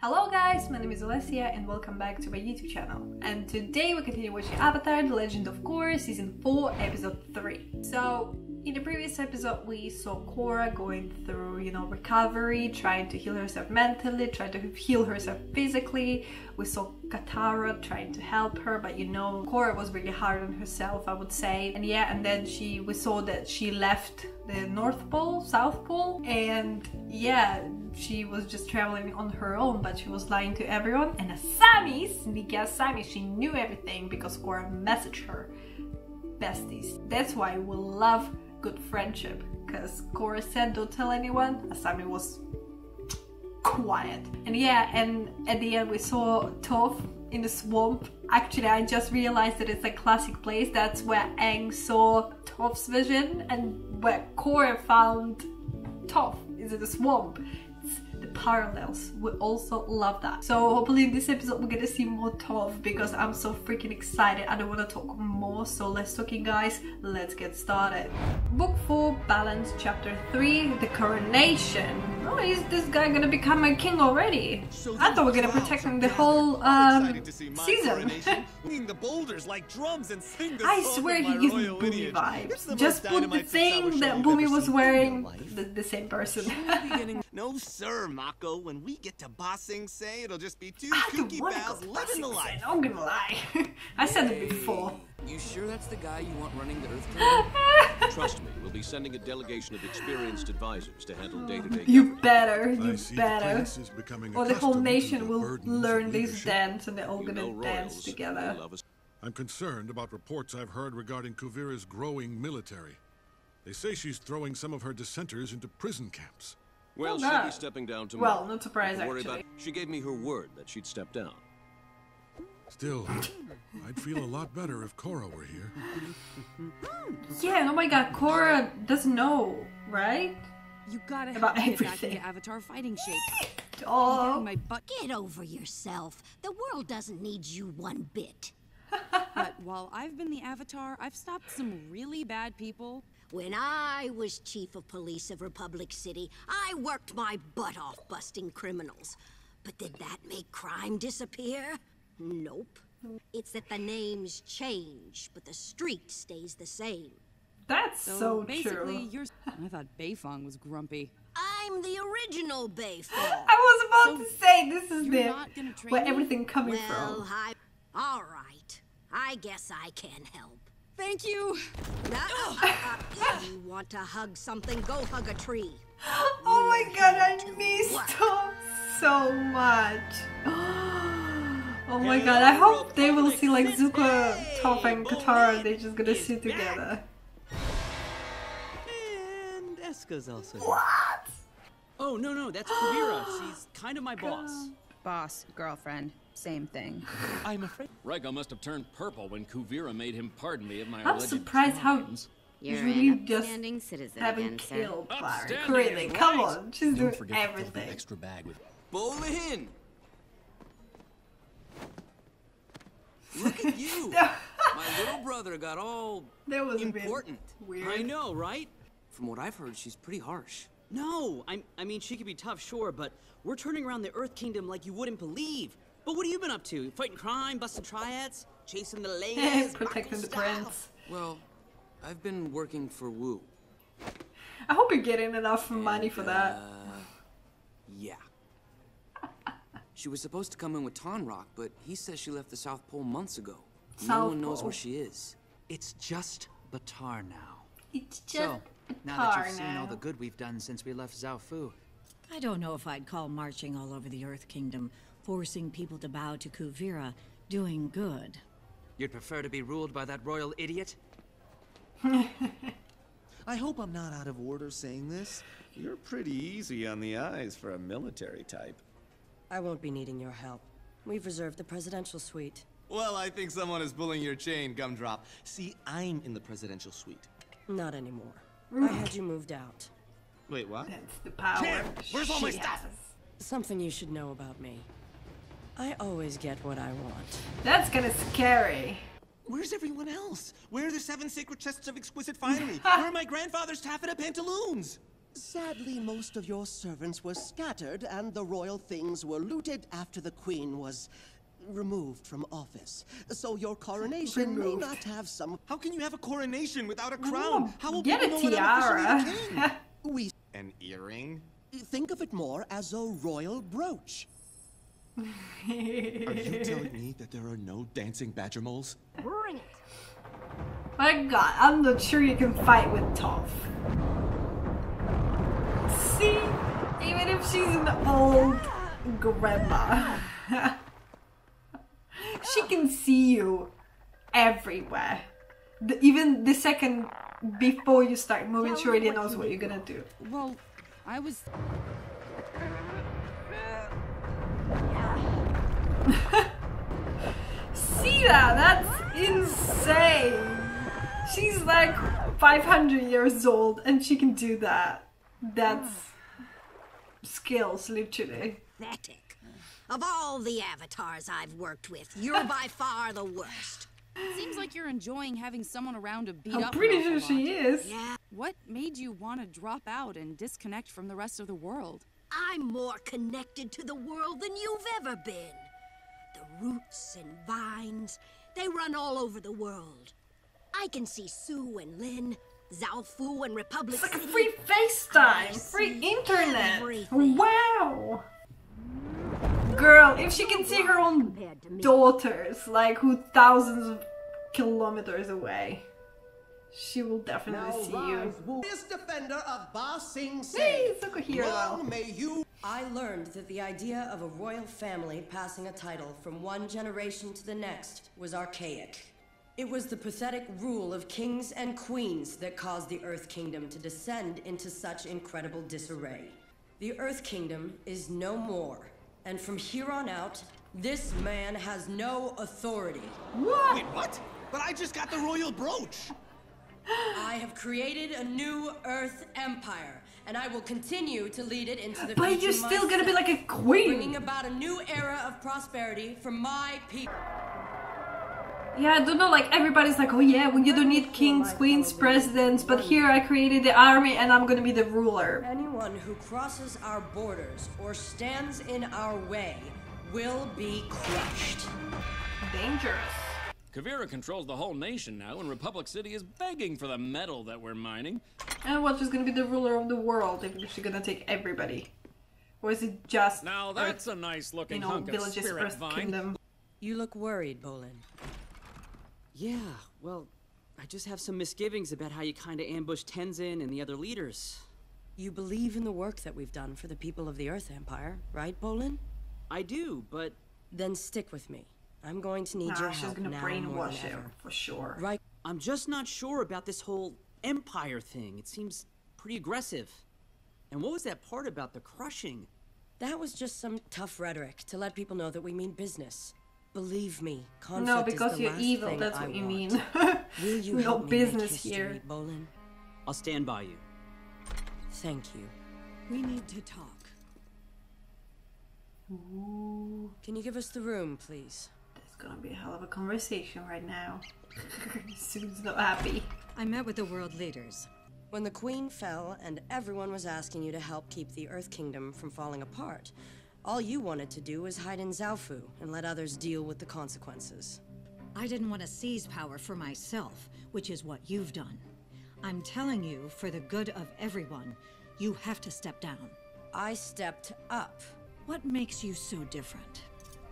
Hello guys, my name is Olesya and welcome back to my YouTube channel. And today we continue watching Avatar The Legend of Korra Season 4 Episode 3. So, in the previous episode we saw Korra going through, you know, recovery, trying to heal herself mentally, trying to heal herself physically. We saw Katara trying to help her, but you know, Korra was really hard on herself, I would say. And yeah, and then she we saw that she left the North Pole, South Pole, and yeah, she was just traveling on her own, but she was lying to everyone. And Asami, because Asami, she knew everything because Korra messaged her. Besties. That's why we love good friendship. Because Korra said, don't tell anyone. Asami was quiet. And yeah, and at the end we saw Toph in the swamp. Actually, I just realized that it's a classic place. That's where Aang saw Toph's vision and where Korra found Toph is in the swamp parallels. We also love that. So hopefully in this episode we're gonna see more Toph because I'm so freaking excited. I don't want to talk more. So let's talking guys. Let's get started. Book 4, Balance, Chapter 3, The Coronation. Oh, is this guy gonna become a king already? I thought we are gonna protect him the whole um, season. the boulders like drums and sing the I swear he gives me Bumi vibes. Just put the thing that Bumi was wearing, the, the same person. no sir, Mako. When we get to Ba Sing Se, it'll just be two ah, kooky pals living the life. I'm gonna lie. I said it before. You sure that's the guy you want running the Earth Kingdom? Trust me, we'll be sending a delegation of experienced advisors to handle day-to-day -day You better, you better. Or the whole nation will learn this dance and they're all gonna dance together. I'm concerned about reports I've heard regarding Kuvira's growing military. They say she's throwing some of her dissenters into prison camps. Well, oh, she'll be stepping down tomorrow. Well, not surprised, actually. About, she gave me her word that she'd step down. Still, I'd feel a lot better if Korra were here. Yeah, oh my god, Korra doesn't know, right? You gotta about everything. Back Avatar fighting shape. Oh, my butt. Get over yourself. The world doesn't need you one bit. but while I've been the Avatar, I've stopped some really bad people when I was chief of police of Republic City, I worked my butt off busting criminals. But did that make crime disappear? Nope. It's that the names change, but the street stays the same. That's so, so basically, true. You're... I thought Beifong was grumpy. I'm the original Beifong. I was about so to say this is the where everything coming well, from. I... All right. I guess I can help. Thank you. you want to hug something? Go hug a tree. Oh my oh god, I missed him so much. Oh my god, I hope they will see like Zuko, Toph, and Katara. They're just gonna sit together. And Eska's also. What? Oh no no, that's Kuvira. She's kind of my boss. Boss, girlfriend. Same thing. I'm afraid. Raiko must have turned purple when Kuvira made him pardon me of my I'm surprised how you're really an upstanding citizen haven't again, killed Clara. Really, right. come on, she's Don't doing everything. extra bag with Bolin. Look at you. my little brother got all that was important. Weird. I know, right? From what I've heard, she's pretty harsh. No, I, I mean, she could be tough, sure, but we're turning around the Earth Kingdom like you wouldn't believe. But what have you been up to? Fighting crime, busting triads, chasing the ladies, protecting the prince. Well, I've been working for Wu. I hope you're getting enough and, money for that. Uh, yeah. she was supposed to come in with Tonraq, but he says she left the South Pole months ago. South no one knows where she is. It's just Batar now. It's just so, now that you've seen all the good we've done since we left Zaofu. I don't know if I'd call marching all over the Earth Kingdom forcing people to bow to Kuvira, doing good. You'd prefer to be ruled by that royal idiot? I hope I'm not out of order saying this. You're pretty easy on the eyes for a military type. I won't be needing your help. We've reserved the presidential suite. Well, I think someone is pulling your chain, Gumdrop. See, I'm in the presidential suite. Not anymore. I had you moved out. Wait, what? That's the power. Damn, where's all my stuff? Something you should know about me. I always get what I want. That's kind of scary. Where's everyone else? Where are the seven sacred chests of exquisite finery? Where are my grandfather's taffeta pantaloons? Sadly, most of your servants were scattered and the royal things were looted after the queen was removed from office. So your coronation removed. may not have some... How can you have a coronation without a crown? Ooh, How will get people a know tiara. king? we... An earring? Think of it more as a royal brooch. Are you telling me that there are no dancing badger moles? Bring it. My god, I'm not sure you can fight with Toph. See? Even if she's an old grandma. she can see you everywhere. The, even the second before you start moving, she already knows what you're gonna do. Well, I was. See that? That's insane. She's like 500 years old and she can do that. That's skills, literally. Pathetic. Of all the avatars I've worked with, you're by far the worst. Seems like you're enjoying having someone around to beat I'm up. pretty sure she is. Yeah, What made you want to drop out and disconnect from the rest of the world? I'm more connected to the world than you've ever been. The roots and vines, they run all over the world. I can see Su and Lin, Zaofu and Republic It's like a City. free FaceTime, free internet. everything. Wow. Girl, if she can see her own Compared to me. daughters, like who thousands of kilometers away, she will definitely see you. This defender of Ba Sing Se. Hey, Zuko Long may you I learned that the idea of a royal family passing a title from one generation to the next was archaic. It was the pathetic rule of kings and queens that caused the Earth Kingdom to descend into such incredible disarray. The Earth Kingdom is no more, and from here on out, this man has no authority. What? Wait, what? But I just got the royal brooch. I have created a new Earth Empire, and I will continue to lead it into the But future you're still gonna be like a queen. bringing about a new era of prosperity for my people. Yeah, I don't know, like everybody's like, oh yeah, well, you don't need kings, queens, presidents, but here I created the army and I'm gonna be the ruler. Anyone who crosses our borders or stands in our way will be crushed. Dangerous. Kuvira controls the whole nation now, and Republic City is begging for the metal that we're mining. And what, she's gonna be the ruler of the world if she's gonna take everybody? Or is it just Now that's a nice looking you know, hunk of villages spirit Earth vine. Kingdom? You look worried, Bolin. Yeah, well, I just have some misgivings about how you kind of ambushed Tenzin and the other leaders. You believe in the work that we've done for the people of the Earth Empire, right, Bolin? I do, but Then stick with me. I'm going to need Nah, your she's help gonna now brainwash than him for sure. Right? I'm just not sure about this whole empire thing. It seems pretty aggressive. And what was that part about the crushing? That was just some tough rhetoric to let people know that we mean business. Believe me, conflict No, is because the you're last evil, thing that's I what you want. mean. Will you no help me make business history, here. Bolin? I'll stand by you. Thank you. We need to talk. Can you give us the room, please? It's gonna be a hell of a conversation right now. Su's not happy. I met with the world leaders. When the Queen fell and everyone was asking you to help keep the Earth Kingdom from falling apart, all you wanted to do was hide in Zaofu and let others deal with the consequences. I didn't want to seize power for myself, which is what you've done. I'm telling you, for the good of everyone, you have to step down. I stepped up. What makes you so different?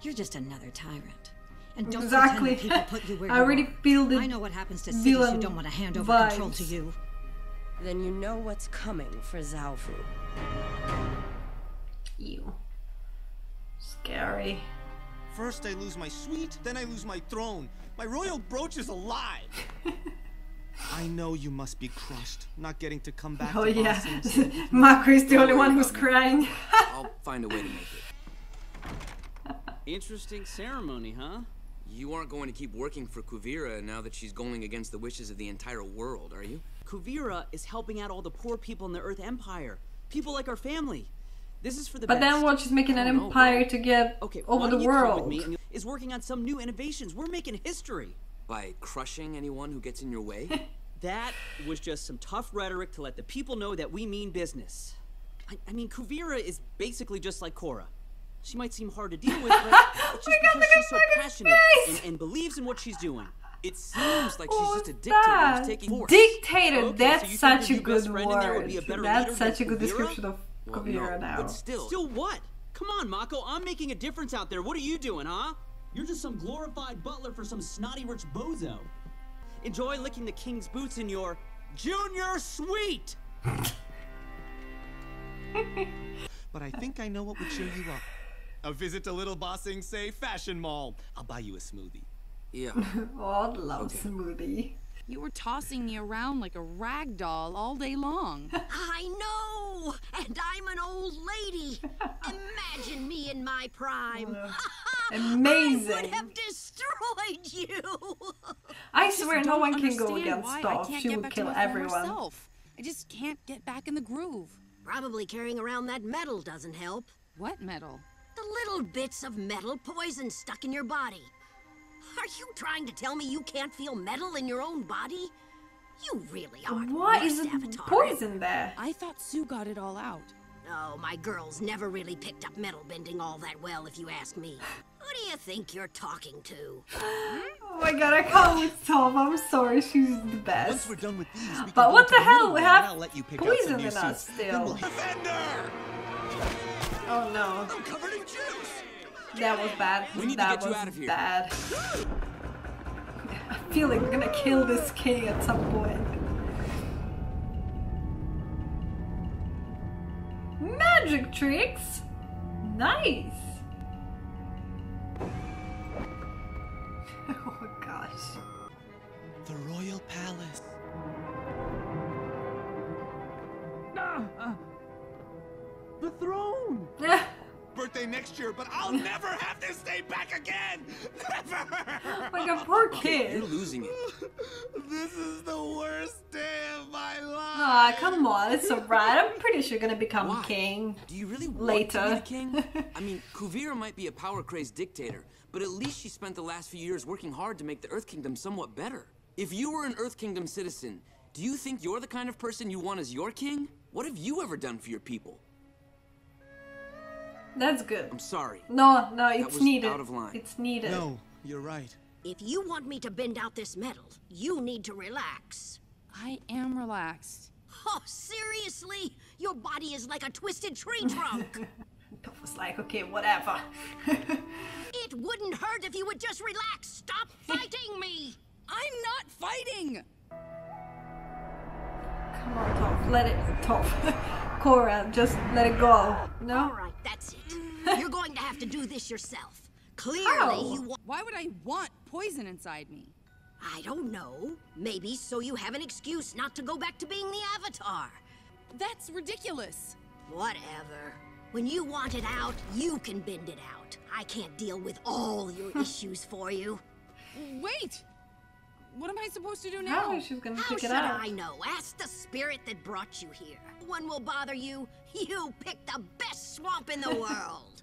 You're just another tyrant. And don't Exactly. pretend that people put you where I already feel the I know what happens to cities villain who don't want to hand over vibes. control to you. Then you know what's coming for Zaofu. You. Scary. First I lose my suite, then I lose my throne. My royal brooch is alive. I know you must be crushed, not getting to come back Oh to yeah. Ba Sing Se. Mako is the only one who's crying. I'll find a way to make it. Interesting ceremony, huh? You aren't going to keep working for Kuvira now that she's going against the wishes of the entire world, are you? Kuvira is helping out all the poor people in the Earth Empire. People like our family. This is for the But best. then what? She's making an I don't know, empire to get Okay, over why the don't you with world. me and is working on some new innovations. We're making history. By crushing anyone who gets in your way? That was just some tough rhetoric to let the people know that we mean business. I, I mean, Kuvira is basically just like Korra. She might seem hard to deal with, but it's oh just because she's so passionate and, and, believes in what she's doing. It seems like she's oh, just a dictator who's taking force. Dictator, Okay, that's so such a good friend there would word. be a That's such a good Kuvira? description of Well, Kuvira no, now. But still. Still what? Come on, Mako. I'm making a difference out there. What are you doing, huh? You're just some glorified butler for some snotty rich bozo. Enjoy licking the king's boots in your junior suite. But I think I know what would cheer you up. A visit to Little Ba Sing Se Fashion Mall. I'll buy you a smoothie. Yeah. oh, I love smoothie. You were tossing me around like a rag doll all day long. I know! And I'm an old lady. Imagine me in my prime. Amazing. I would have destroyed you. I just swear no one can go against why I Toph. can't She get would back kill my everyone. self. I just can't get back in the groove. Probably carrying around that metal doesn't help. What metal? The little bits of metal poison stuck in your body. Are you trying to tell me you can't feel metal in your own body? You really aren't. What is worst it Avatar. poison there? I thought Su got it all out. Oh, my girls never really picked up metal bending all that well, if you ask me. Who do you think you're talking to? Oh my god, I can't with Toph. I'm sorry, she's the best. Once we're done with these, we But what the the hell? middle We room and have let you pick out poison new in us suits. Then we'll- still. Defender! Oh no. That was bad. We need to that get you was out of here. bad. I feel like we're gonna kill this king at some point. Magic tricks? Nice! oh gosh. The Royal Palace. Ah, The throne! Birthday next year, but I'll never have this day back again! Never! Like a poor Okay, kid. you're losing it. This is the worst day of my life! Ah, come on, it's alright. I'm pretty sure you're gonna become Why? king. Do you really want Later. to be the king? I mean, Kuvira might be a power-crazed dictator, but at least she spent the last few years working hard to make the Earth Kingdom somewhat better. If you were an Earth Kingdom citizen, do you think you're the kind of person you want as your king? What have you ever done for your people? That's good. I'm sorry. No, no, That it's was needed. out of line. It's needed. No, you're right. If you want me to bend out this metal, you need to relax. I am relaxed. Oh, seriously? Your body is like a twisted tree trunk. Toph was like, okay, whatever. it wouldn't hurt if you would just relax. Stop fighting me. I'm not fighting! Come on, Toph, let it. Toph. Korra, just let it go. No? All right, that's it. You're going to have to do this yourself. Clearly, How? you want. Why would I want poison inside me? I don't know. Maybe so you have an excuse not to go back to being the Avatar. That's ridiculous. Whatever. When you want it out, you can bend it out. I can't deal with all your issues for you. Wait! What am I supposed to do now? is she gonna How pick should it out? I know? Ask the spirit that brought you here. No one will bother you. You picked the best swamp in the world.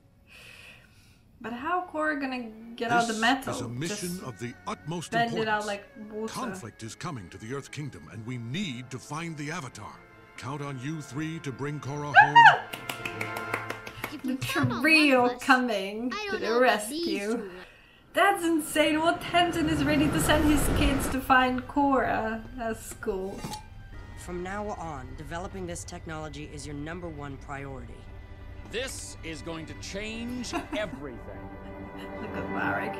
But how Korra gonna get out the This is a mission Just of the utmost bend it out like water. Conflict is coming to the Earth Kingdom, and we need to find the Avatar. Count on you three to bring Korra home. The trio coming to the rescue. That's insane. What Tenzin is ready to send his kids to find Korra at school. From now on, developing this technology is your number one priority. This is going to change everything. Look at Varrick.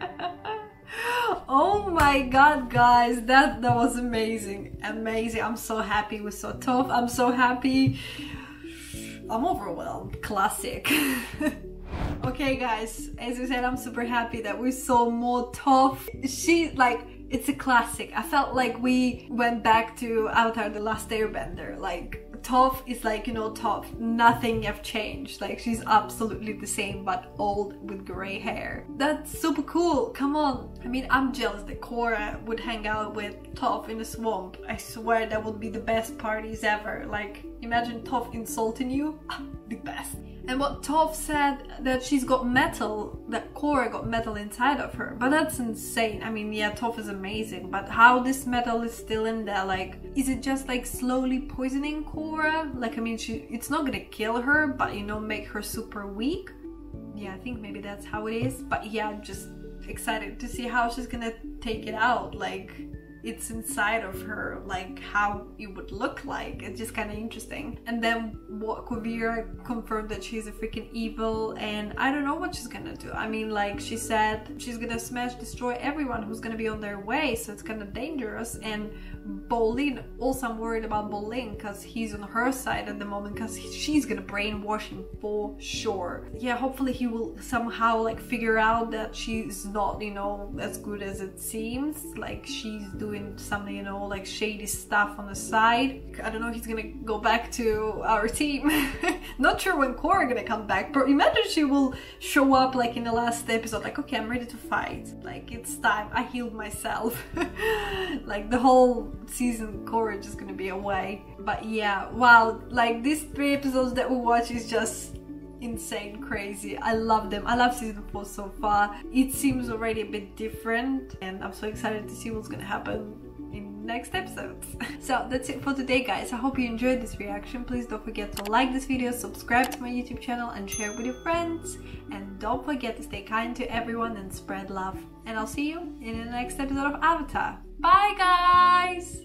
oh my god, guys, that that was amazing, amazing. I'm so happy we saw Toph. I'm so happy. I'm overwhelmed. Classic. okay, guys, as you said, I'm super happy that we saw more Toph. She like. It's a classic. I felt like we went back to Avatar: The Last Airbender. Like Toph is like, you know, Toph. Nothing have changed. Like she's absolutely the same but old with grey hair. That's super cool. Come on. I mean, I'm jealous that Korra would hang out with Toph in the swamp. I swear that would be the best parties ever. Like, imagine Toph insulting you. The best. And what Toph said that she's got metal, that Korra got metal inside of her. But that's insane. I mean, yeah, Toph is amazing, but how this metal is still in there, like, is it just like slowly poisoning Korra? Like, I mean, she it's not gonna kill her, but you know, make her super weak. Yeah, I think maybe that's how it is. But yeah, I'm just excited to see how she's gonna take it out. Like, it's inside of her, like how it would look like. It's just kind of interesting. And then what Kuvira confirmed that she's a freaking evil, and I don't know what she's gonna do. I mean, like she said, she's gonna smash, destroy everyone who's gonna be on their way, so it's kind of dangerous. And Bolin, also I'm worried about Bolin because he's on her side at the moment because she's gonna brainwash him for sure. Yeah, hopefully he will somehow like figure out that she's not, you know, as good as it seems. Like she's doing some, you know, like shady stuff on the side. I don't know he's gonna go back to our team. not sure when Korra gonna come back, but imagine she will show up like in the last episode, like, okay, I'm ready to fight. Like it's time. I healed myself. like the whole season Korra is gonna be away. But yeah, wow, like these three episodes that we watch is just insane crazy. I love them. I love season four so far. It seems already a bit different and i'm so excited to see what's gonna happen in next episodes. So that's it for today guys. I hope you enjoyed this reaction. Please don't forget to like this video subscribe to my youtube channel and share with your friends. And don't forget to stay kind to everyone and spread love. And i'll see you in the next episode of avatar. Bye guys